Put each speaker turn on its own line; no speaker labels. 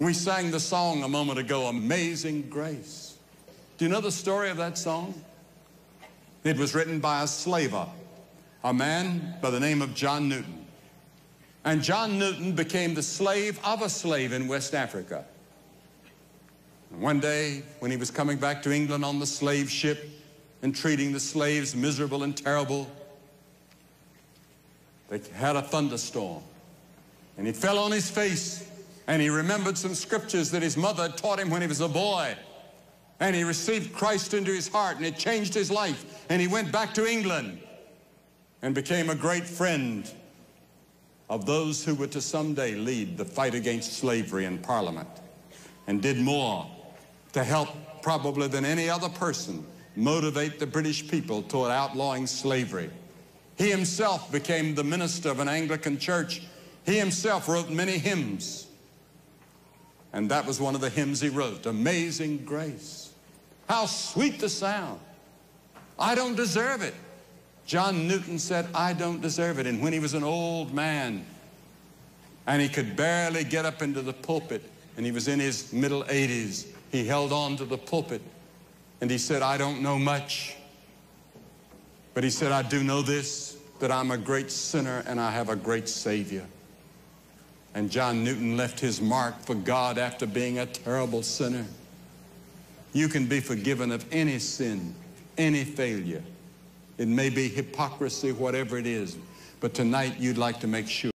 We sang the song a moment ago, Amazing Grace. Do you know the story of that song? It was written by a slaver, a man by the name of John Newton. And John Newton became the slave of a slave in West Africa. And one day, when he was coming back to England on the slave ship and treating the slaves miserable and terrible, they had a thunderstorm. And he fell on his face and he remembered some scriptures that his mother taught him when he was a boy. And he received Christ into his heart and it changed his life. And he went back to England and became a great friend of those who were to someday lead the fight against slavery in Parliament and did more to help probably than any other person motivate the British people toward outlawing slavery. He himself became the minister of an Anglican church. He himself wrote many hymns. And that was one of the hymns he wrote, Amazing Grace. How sweet the sound. I don't deserve it. John Newton said, I don't deserve it. And when he was an old man and he could barely get up into the pulpit and he was in his middle 80s, he held on to the pulpit and he said, I don't know much. But he said, I do know this, that I'm a great sinner and I have a great Savior. And John Newton left his mark for God after being a terrible sinner. You can be forgiven of any sin, any failure. It may be hypocrisy, whatever it is. But tonight you'd like to make sure.